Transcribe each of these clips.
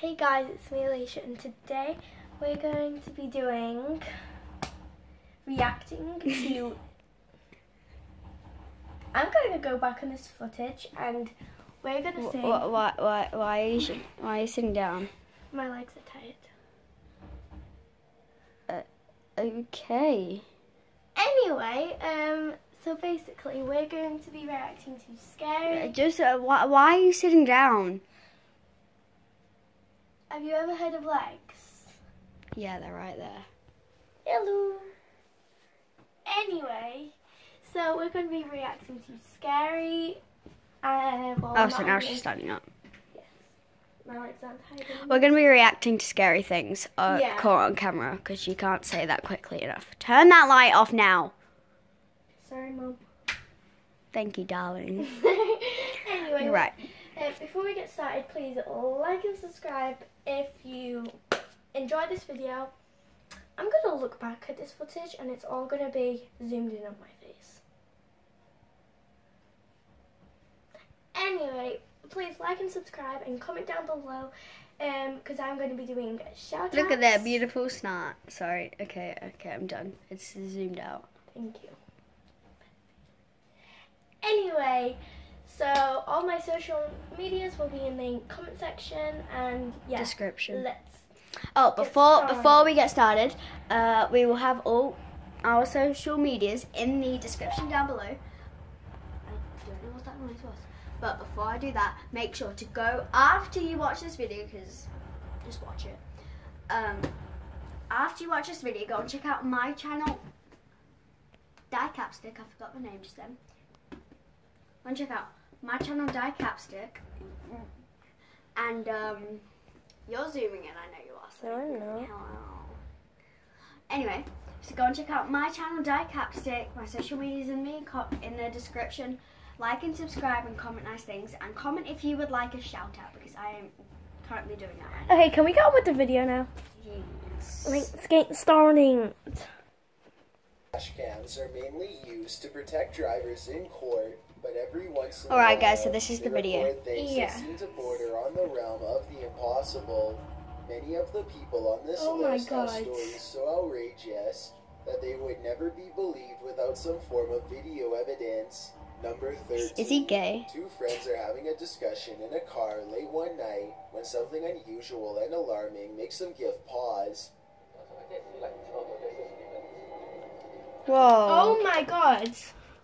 Hey guys, it's me Alicia and today we're going to be doing reacting to I'm going to go back on this footage and we're going to sing Why, why, why, why, are you, why are you sitting down? My legs are tired. Okay. Anyway, um so basically we're going to be reacting to scary Just, uh, why, why are you sitting down? Have you ever heard of legs? Yeah, they're right there. Hello. Anyway, so we're going to be reacting to scary. Uh, well, Oh, so now she's standing up. My legs aren't We're going to be reacting to scary things uh, Yeah. caught on camera because you can't say that quickly enough. Turn that light off now. Sorry, mom. Thank you, darling. anyway, You're right. Uh, before we get started, please like and subscribe if you enjoy this video. I'm going to look back at this footage and it's all going to be zoomed in on my face. Anyway, please like and subscribe and comment down below because I'm going to be doing shout Look at that beautiful snot. Sorry. Okay, okay, I'm done. It's zoomed out. Thank you. Anyway, so all my social medias will be in the comment section and yeah, Description. let's Oh, before before we get started, uh, we will have all our social medias in the description down below. I don't know what that noise was, but before I do that, make sure to go after you watch this video because just watch it. Um, after you watch this video, go and check out my channel. Die Capstick, I forgot the name just then. Go and check out my channel, Die Capstick, and um, you're zooming in. I know you are. so- I know. Hello. Anyway, so go and check out my channel, Die Capstick. My social medias in the in the description. Like and subscribe and comment nice things. And comment if you would like a shout out because I am currently doing that right now. Okay, can we get on with the video now? Yes. Let's get starting. Dash cams are mainly used to protect drivers in court, but every once in Alright, guys, so this is the video. Yeah. to border on the realm of the impossible. Many of the people on this Oh my list have God. stories so outrageous that they would never be believed without some form of video evidence. Number 13. Is he gay? Two friends are having a discussion in a car late one night when something unusual and alarming makes them give pause. Whoa. Oh my god.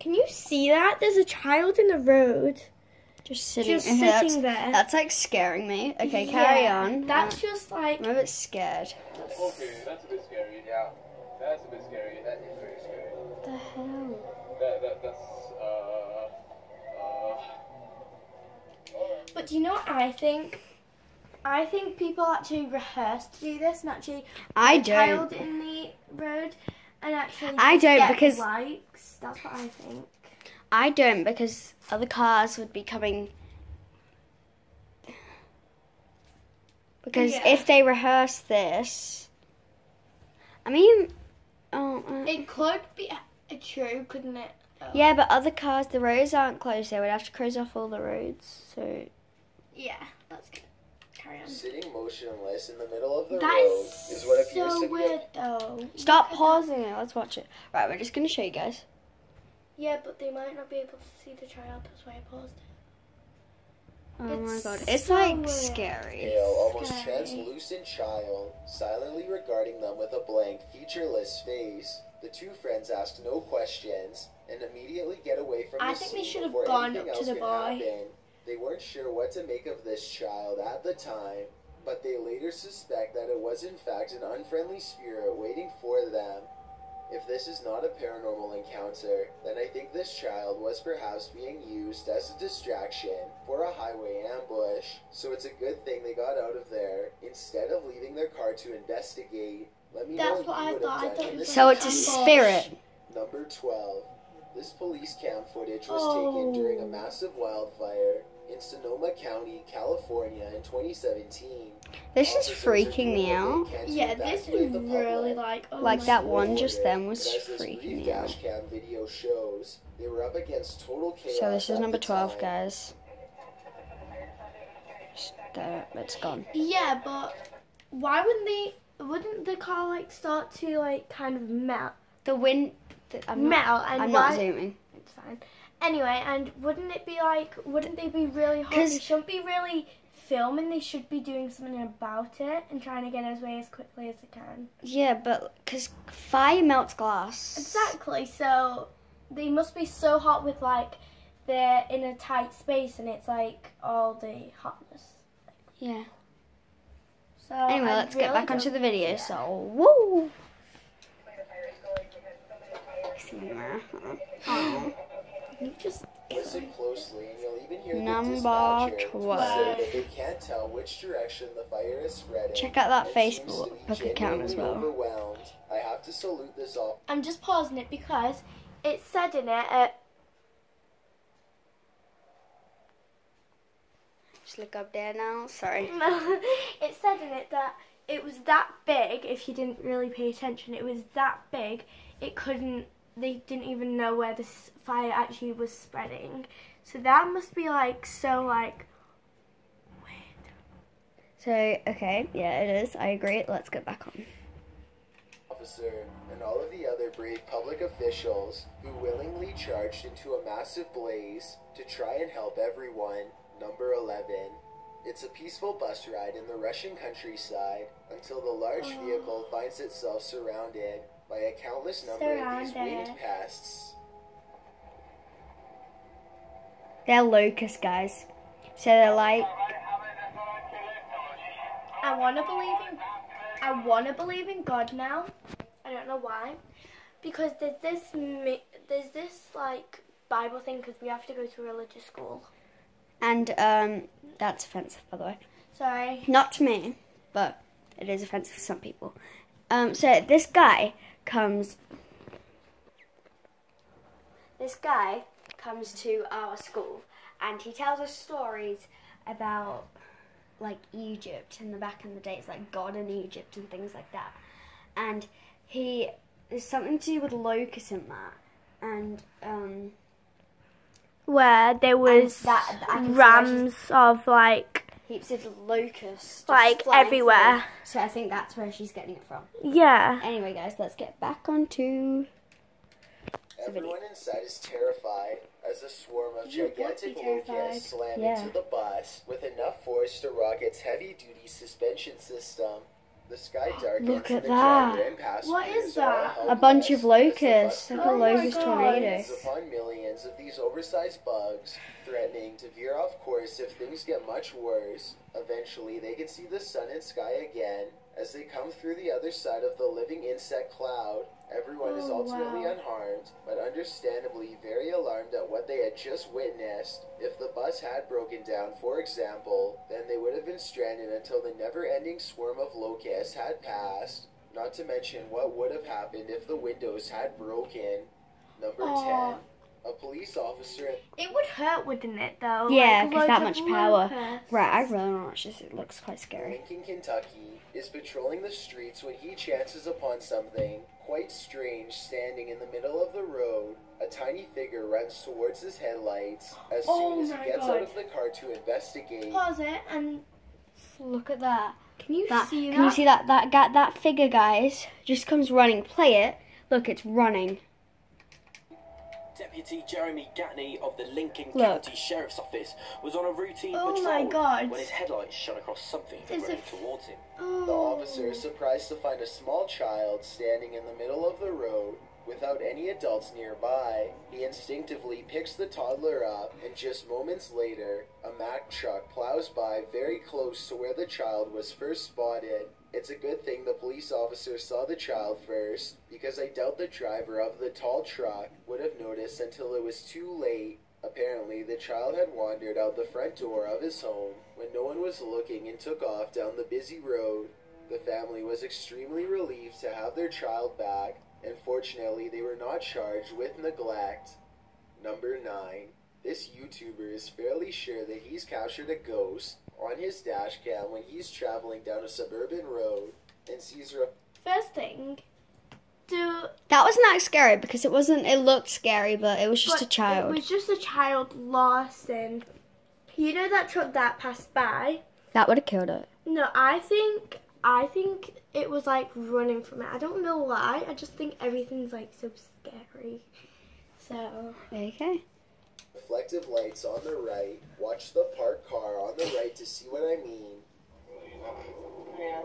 Can you see that? There's a child in the road. just sitting, Just sitting that's, there. That's like scaring me. Okay, carry Yeah, on. That's just like I'm a bit scared. Okay, that's a bit scary. Yeah, that's a bit scary. That is very scary. What the hell? That, that that's uh uh. But do you know what I think? I think people actually rehearse to do this and actually I put a child in the road and actually I don't because- likes. That's what I think. I don't because other cars would be coming. Because Yeah. if they rehearse this, I mean, oh, uh, It could be true, couldn't it? though? yeah, but other cars, the roads aren't closed. They would have to close off all the roads. So Yeah. Let's get carry. Sitting motionless in the middle of the That road is is what appears so to be weird, though. stop pausing it. Let's watch it. Right, we're just gonna show you guys. Yeah, but they might not be able to see the child. That's why I paused it. Oh my god, it's so like weird. scary. pale, almost Scary. translucent child, silently regarding them with a blank, featureless face. The two friends ask no questions and immediately get away from I the think scene they should have gone up to the can boy. happen. They weren't sure what to make of this child at the time, but they later suspect that it was in fact an unfriendly spirit waiting for them. If this is not a paranormal encounter, then I think this child was perhaps being used as a distraction for a highway ambush. So it's a good thing they got out of there instead of leaving their car to investigate. Let me know That's what what you I would thought. I have thought done it in was this So it's a spirit. Number 12. This police cam footage was Oh. taken during a oh. massive wildfire in Sonoma County, California in 2017. This is freaking me out. they can to Yeah, this is really like oh Like that God. one just then was But freaking me out. video shows, they were up against total chaos. So this is number 12, guys. there, it's gone. Yeah, but why wouldn't they? Wouldn't the car like start to like kind of melt? The wind. The, I'm not, melt and I'm why? not zooming. It's fine. Anyway, and wouldn't it be like? Wouldn't they be really hot? 'Cause- They shouldn't be really filming. They should be doing something about it and trying to get away as quickly as they can. Yeah, but because fire melts glass. Exactly. So they must be so hot with like they're in a tight space and it's like all the hotness. Yeah. So Anyway, I let's get back onto the video. yeah. So, woo! You just Listen closely, and you'll even hear Number the dispatcher 12. say that they can't tell which direction the fire is spreading. Check out that Facebook account as well. Overwhelmed. I have to salute this all. I'm just pausing it because it said in it. Uh, Just look up there now. Sorry. it said in it that it was that big. If you didn't really pay attention, it was that big. It couldn't. They didn't even know where this fire actually was spreading. So that must be like so like weird. So, okay, yeah, it is. I agree. Let's get back on. officer and all of the other brave public officials who willingly charged into a massive blaze to try and help everyone. Number 11. It's a peaceful bus ride in the Russian countryside until the large oh. vehicle finds itself surrounded by a countless number of these winged pests. They're locusts, guys. So they're like, I want to believe in. I want to believe in God now. I don't know why, because there's this there's this like Bible thing because we have to go to religious school. and um, that's offensive, by the way. Sorry. Not to me, but it is offensive to some people. Um, so this guy comes. This guy comes to our school, and he tells us stories about like Egypt in the back in the days, like God in Egypt and things like that. And he there's something to do with locusts in that, and um, Where there was that- I can see where rams of like heaps of locusts just Like, everywhere. through. So I think that's where she's getting it from. yeah. Anyway, guys, let's get back onto. Everyone inside is terrified as a swarm of You gigantic locusts slam Yeah. into the bus with enough force to rock its heavy-duty suspension system. The sky darkens Look at that. driver and passengers What is that? A bunch of locusts, like a Oh my locust tornado. Upon millions of these oversized bugs, threatening to veer off course if things get much worse. Eventually, they can see the sun and sky again as they come through the other side of the living insect cloud. Everyone is Oh, ultimately wow. unharmed, but understandably very alarmed at what they had just witnessed. If the bus had broken down, for example, then they would have been stranded until the never ending swarm of locusts had passed. Not to mention what would have happened if the windows had broken. Number Aw. 10. A police officer It would hurt, wouldn't it, though? Yeah, Like, 'cause that much power. locusts. Right, I really don't watch this. It looks quite scary. Lincoln, Kentucky, is patrolling the streets when he chances upon something quite strange standing in the middle of the road. A tiny figure runs towards his headlights as Oh soon as he gets God. out of the car to investigate. Pause it and Look at that. can you That see can that? you see that that ga- that figure, guys? Just comes running. Play it. Look, it's running. Deputy Jeremy Gatney of the Lincoln Look. County Sheriff's Office was on a routine Oh patrol when his headlights shone across something As running if- towards him. Oh. The officer is surprised to find a small child standing in the middle of the road without any adults nearby. He instinctively picks the toddler up, and just moments later, a Mack truck plows by very close to where the child was first spotted. It's a good thing the police officer saw the child first, because I doubt the driver of the tall truck would have noticed until it was too late. Apparently, the child had wandered out the front door of his home when no one was looking and took off down the busy road. The family was extremely relieved to have their child back, and fortunately, they were not charged with neglect. Number 9. This YouTuber is fairly sure that he's captured a ghost on his dash cam when he's traveling down a suburban road and sees a First thing, do That wasn't that scary because it wasn't. It looked scary, but it was just but a child. It was just a child lost in. You know that truck that passed by. That would have killed it. No, I think I think it was like running from it. I don't know why. I just think everything's like so scary. So Okay. Reflective lights on the right. Watch the parked car on the right to see what I mean. Yeah.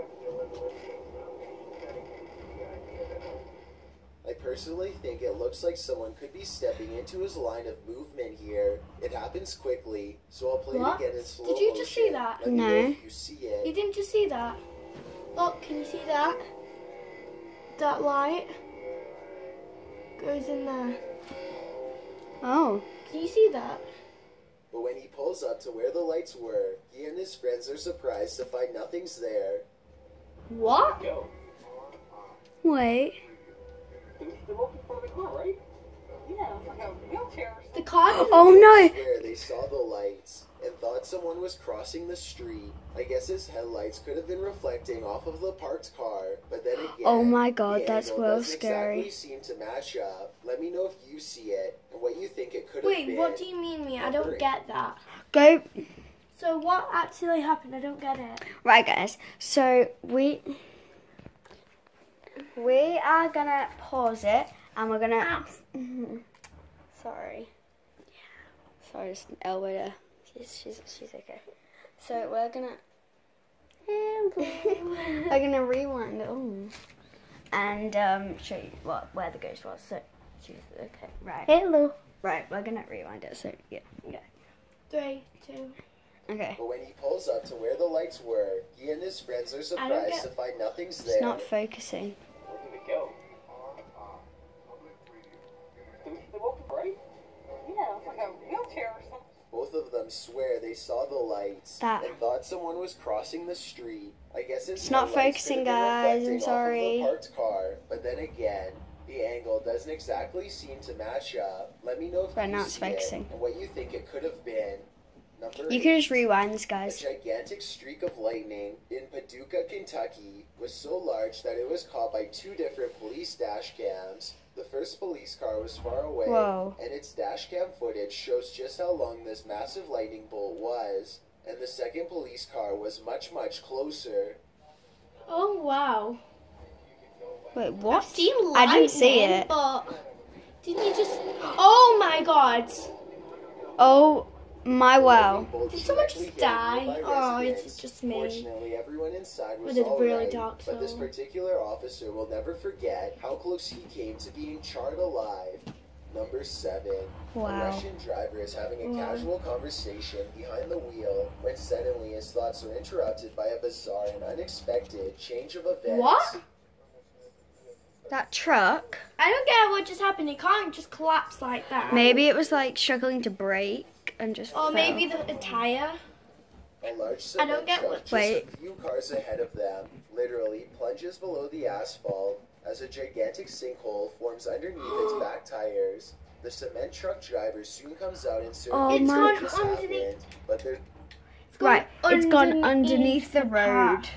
I personally think it looks like someone could be stepping into his line of movement here. It happens quickly, so I'll play What? it again in slow Did you just see that? Let No. you see it. you didn't just see that? Look, can you see that? That light goes in there. Oh. Can you see that? But when he pulls up to where the lights were, he and his friends are surprised to find nothing's there. What? Go. Wait. They're looking for the car, right? Yeah, it's like a wheelchair or The car. Oh no. Where they saw the lights and thought someone was crossing the street. I guess his headlights could have been reflecting off of the parked car, but then again, Oh my God, that's angle real scary. Exactly seem to match up. Let me know if you see it and what you think it could have Wait, been. what do you mean me? I don't get that. Go. So what actually happened? I don't get it. Right, guys. So we we are gonna pause it, and we're gonna. Mhm. Sorry. Sorry, just elbowed her. She's she's she's okay. So we're gonna. we're gonna rewind it, and um, show you what where the ghost was. So she's okay. Right. Hello. Right. We're gonna rewind it. So yeah. Yeah. Three, two. Okay. But when he pulls up to where the lights were, he and his friends are I don't surprised get- to find nothing's there. It's not focusing. Them swear they saw the lights That- and thought someone was crossing the street. I guess his It's not focusing, could have been guys. I'm reflecting off of sorry. parked car, but then again, the angle doesn't exactly seem to match up. Let me know if Right you now it's see it focusing. and what you think it could have been. Number You can eight. just rewind this, guys. A gigantic streak of lightning in Paducah, Kentucky was so large that it was caught by two different police dash cams. The first police car was far away, Whoa. and its dash cam footage shows just how long this massive lightning bolt was. And the second police car was much, much closer. Oh wow. Wait, what? I've seen I didn't see it. But didn't you just? Oh my god. Oh my wow. Did someone directly just die? Oh, it's residents. just me. Fortunately, everyone inside was With all really right, dark but this particular officer will never forget how close he came to being charred alive. Number seven. A Wow. Russian driver is having a Wow. casual conversation behind the wheel when suddenly his thoughts are interrupted by a bizarre and unexpected change of events. What? That truck. I don't get what just happened. It can't just collapse like that. Maybe it was like struggling to brake and just. Or fell. maybe the, the tire. A large I don't get truck what- just Wait. a few cars ahead of them literally plunges below the asphalt as a gigantic sinkhole forms underneath its back tires. The cement truck driver soon comes out and searches Oh It's my- gone what just underneath- happened, but there It's gone Right, it's gone underneath the path. road.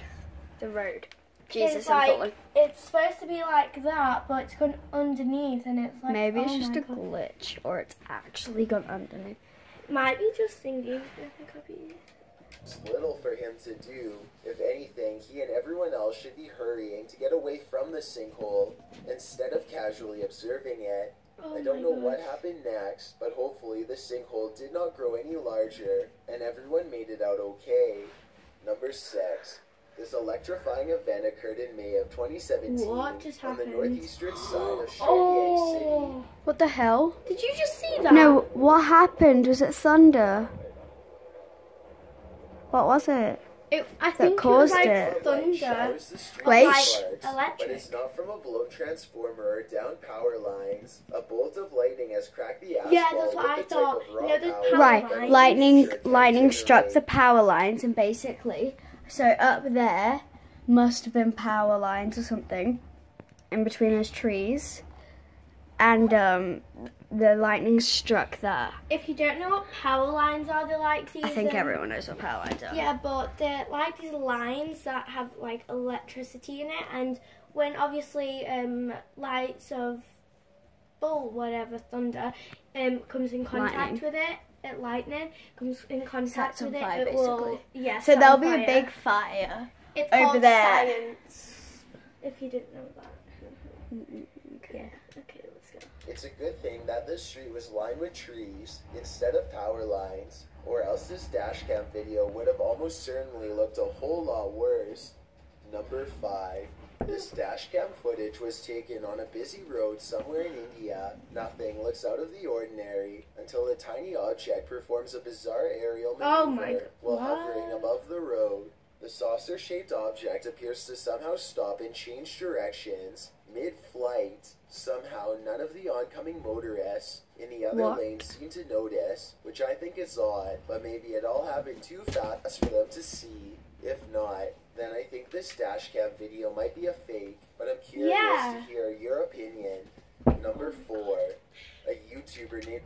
The road. Jesus, it's I'm like, falling. It's supposed to be like that, but it's gone underneath, and it's like. Maybe it's oh just a God. glitch, or it's actually gone underneath. Might be just thinking. I think I'll be. It's little for him to do. If anything, he and everyone else should be hurrying to get away from the sinkhole instead of casually observing it. Oh I don't know God. what happened next, but hopefully the sinkhole did not grow any larger and everyone made it out okay. Number six. This electrifying event occurred in May of 2017 What just on the northeastern side of Shenyang oh. City. Oh! What the hell? Did you just see that? No, what happened? Was it thunder? What was it? It, I think caused it was like it. Thunder. showers the streets Wait. with Like sparks, But it's not from a blown transformer or down power lines. A bolt of lightning has cracked the asphalt Yeah, that's what with I thought. of You know, power power Right, lines. lightning, lightning struck the power lines, and basically, so up there must have been power lines or something, in between those trees, and um, the lightning struck there. If you don't know what power lines are, they're like these. I think um, everyone knows what power lines are. Yeah, but they're like these lines that have like electricity in it, and when obviously um, lights of bolt, whatever, thunder, um, comes in contact Lightning. with it, at lightning comes in contact Sets on with it, fire, it will. basically. Yeah. So there'll on be a big fire. It's over there. Science. If you didn't know that. Yeah. Okay, let's go. It's a good thing that this street was lined with trees instead of power lines, or else this dash cam video would have almost certainly looked a whole lot worse. Number 5. This dash cam footage was taken on a busy road somewhere in India. Nothing looks out of the ordinary until a tiny object performs a bizarre aerial oh maneuver Oh while hovering above the road. The saucer shaped object appears to somehow stop and change directions mid flight. Somehow, none of the oncoming motorists in the other What? lane seem to notice, which I think is odd, but maybe it all happened too fast for them to see. If not, then I think this dash cam video might be a fake, but I'm curious Yeah. to hear your opinion. Number four, a YouTuber named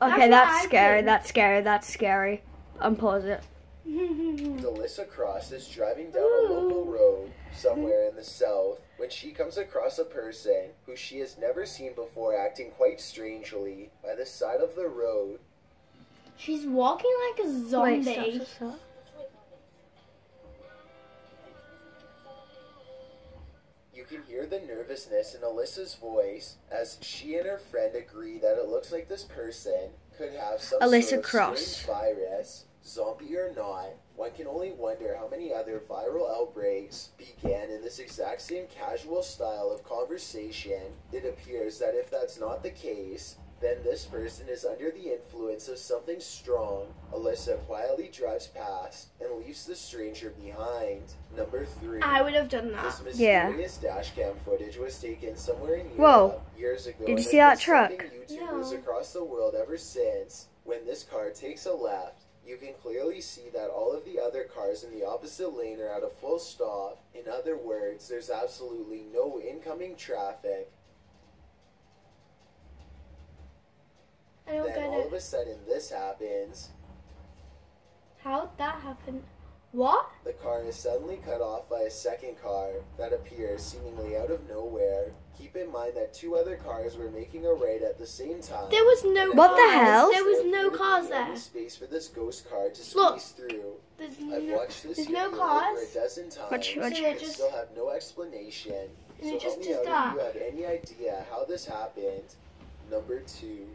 Okay, what that's scary. think. That's scary. That's scary. Unpause it. Alyssa Cross is driving down a local road somewhere in the south when she comes across a person who she has never seen before acting quite strangely by the side of the road. She's walking like a zombie. Wait, stop, stop, stop. Can hear the nervousness in Alyssa's voice as she and her friend agree that it looks like this person could have some Alyssa sort of Cross. virus, zombie or not. One can only wonder how many other viral outbreaks began in this exact same casual style of conversation. It appears that if that's not the case, then this person is under the influence of something strong. Alyssa quietly drives past and leaves the stranger behind. Number three. I would have done that. This Yeah. mysterious dash cam footage was taken somewhere in Europe Whoa. years ago. Did you see that truck? sending YouTubers No. across the world ever since. When this car takes a left, you can clearly see that all of the other cars in the opposite lane are at a full stop. In other words, there's absolutely no incoming traffic. I don't Then get all it. of a sudden, this happens. How'd that happen? What? The car is suddenly cut off by a second car that appears seemingly out of nowhere. Keep in mind that two other cars were making a right at the same time. There was no What the hell? There was no appeared to cars be any there. Space for this ghost car to squeeze Look. through. There's I've watched this there's no cars. over a dozen times. Watch- watch- So they just- still have no explanation. And so it just help me does out that. if you have any idea how this happened. Number two,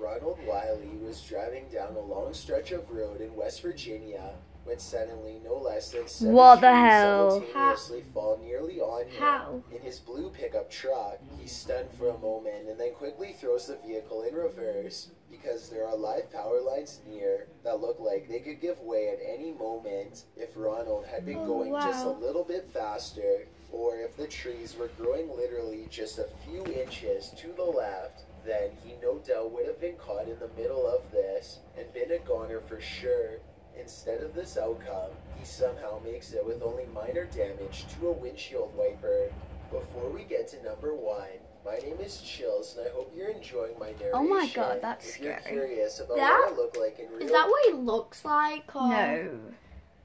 Ronald Wiley was driving down a long stretch of road in West Virginia when suddenly no less than seven What the hell? simultaneously fall nearly on him. How? In his blue pickup truck, he's stunned for a moment and then quickly throws the vehicle in reverse because there are live power lines near that look like they could give way at any moment if Ronald had been Oh, going just a little bit faster or if the trees were growing literally just a few inches to the left. Then he no doubt would have been caught in the middle of this and been a goner for sure. Instead of this outcome, he somehow makes it with only minor damage to a windshield wiper. Before we get to number one, my name is Chills, and I hope you're enjoying my narration. Oh my God, that's if you're scary. curious about That- what I look like in real Is that what he looks like? Or... No.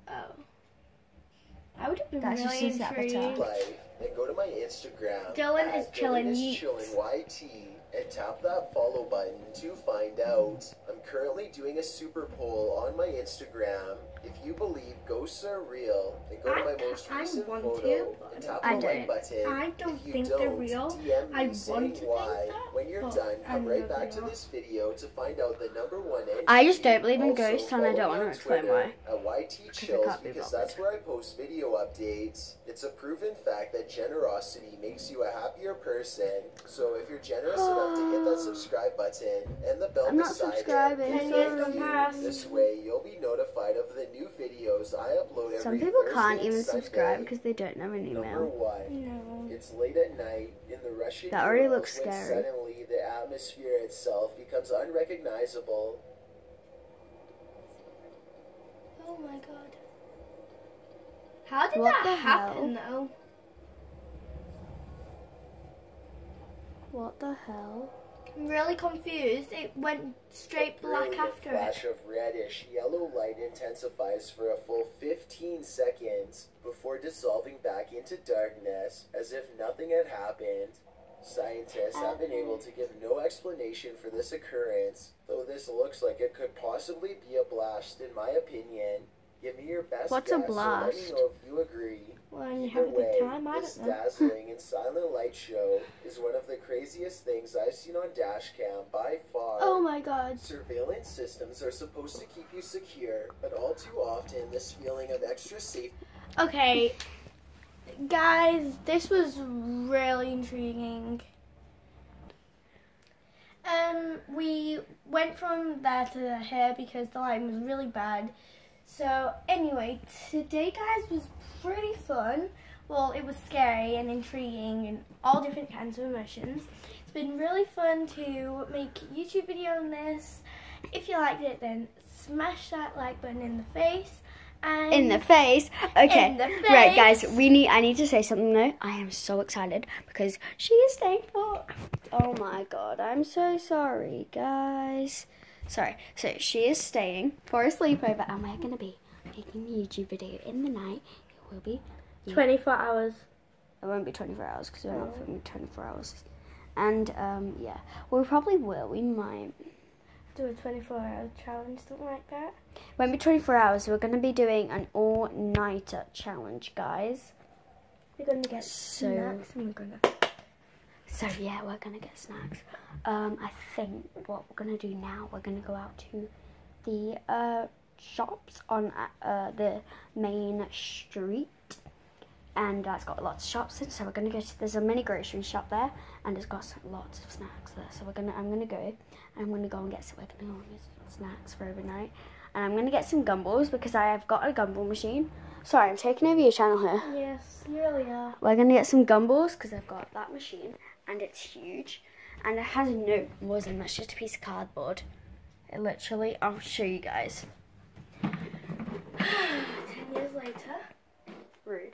Oh. I would have been That's just really his avatar. intrigued. life, then go to my Instagram. Dylan is chilling Dylan is yeets. chilling YT and tap that follow button to find out. I'm currently doing a super poll on my Instagram. If you believe ghosts are real, then go to I my most I recent want photo to, and tap I the like don't. button. I don't if you think don't, they're real. DM me I saying want to think why. that, when you're done, I come right they're back to this video to find out the number one entry. I just don't believe in Also, ghosts and I don't want to explain why. At YT Chills, be because that's where I post video updates. It's a proven fact that generosity makes you a happier person. So if you're generous uh, enough to hit that subscribe button and the bell I'm not beside subscribing, it, Ten thank years gone you. This way you'll be notified of the new videos I upload every Some people Thursday can't even Sunday. subscribe because they don't know an Number email. one. No. It's late at night in the Russian That already looks when scary. suddenly the atmosphere itself becomes unrecognizable. Oh my god. How did What that the happen though? What the hell? I'm really confused. It went straight black Brilliant after it. flash of reddish yellow light intensifies for a full 15 seconds before dissolving back into darkness as if nothing had happened. Scientists have been able to give no explanation for this occurrence, though this looks like it could possibly be a blast, in my opinion. Give me your best What's a guess, or let me blast? know if you agree. You Either have a way, good time, I this don't know. dazzling and silent light show is one of the craziest things I've seen on dashcam by far. Oh my god. Surveillance systems are supposed to keep you secure, but all too often this feeling of extra safety Okay, guys, this was really intriguing. Um, we went from there to here because the lighting was really bad. So anyway, today, guys, was pretty fun. Well, it was scary and intriguing and all different kinds of emotions. It's been really fun to make a YouTube video on this. If you liked it, then smash that like button in the face. And In the face. Okay. The Right, guys. We need. I need to say something though. I am so excited because she is staying for. Oh my god! I'm so sorry, guys. Sorry. So she is staying for a sleepover, and we're gonna be making a YouTube video in the night. It will be. 24 hours. It won't be 24 hours because we're not filming 24 hours. And um, yeah, we probably will. We might. Do a 24 hour challenge, something like that. Won't be 24 hours. We're gonna be doing an all-nighter challenge, guys. We're gonna get So- snacks and we're gonna. So yeah, we're gonna get snacks. Um, I think what we're gonna do now, we're gonna go out to the uh, shops on uh, the main street, and that's got lots of shops in. So we're gonna go to there's a mini grocery shop there, and it's got some, lots of snacks there. So we're gonna I'm gonna go, and I'm gonna go and get some. We're gonna go and get some snacks for overnight, and I'm gonna get some gumballs because I have got a gumball machine. Sorry, I'm taking over your channel here. Yes, you really are. We're gonna get some gumballs because I've got that machine and it's huge and it has no was in. That's just a piece of cardboard. It literally, I'll show you guys. 10 years later. Rude.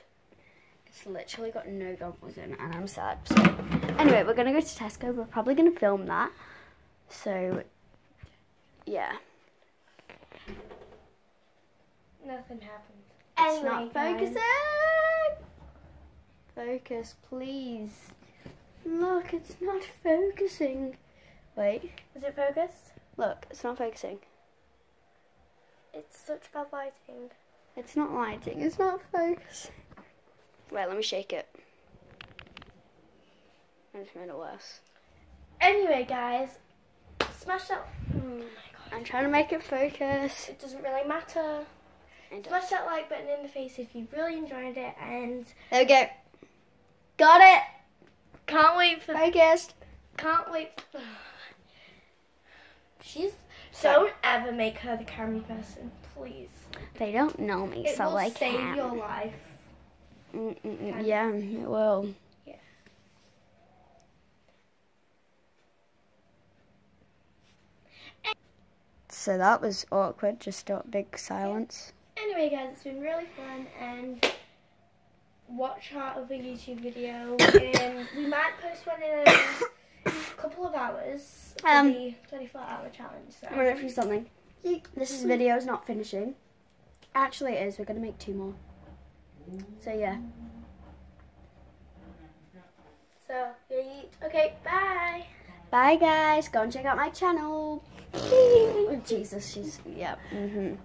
It's literally got no gumballs in and I'm sad. So anyway, we're gonna go to Tesco. We're probably gonna film that. So yeah, Nothing happened. it's Anyway, not guys. focusing. Focus, please. Look, it's not focusing. Wait, Is it focused? look, it's not focusing. It's such bad lighting. It's not lighting. It's not focusing. Wait, let me shake it. I just made it worse. Anyway, guys, smash that. Oh my god. I'm trying to make it focus. It doesn't really matter. It Smash does. that like button in the face if you really enjoyed it and There we go. Got it. Can't wait for Focused. can't wait. She's Sorry. don't ever make her the camera person, please. They don't know me, It so will I save can. your life. Mm-mm-mm. Yeah, it will. Yeah. So that was awkward. Just a big silence. Anyway, guys, it's been really fun and watch our other YouTube video. and we might post one in a couple of hours for Um, the 24 hour challenge. So. I'm gonna do something. This is video is not finishing. Actually, it is. We're gonna make two more. So yeah. So, yeah, okay, bye. Bye guys. Go and check out my channel. oh, Jesus, she's yeah. Mhm.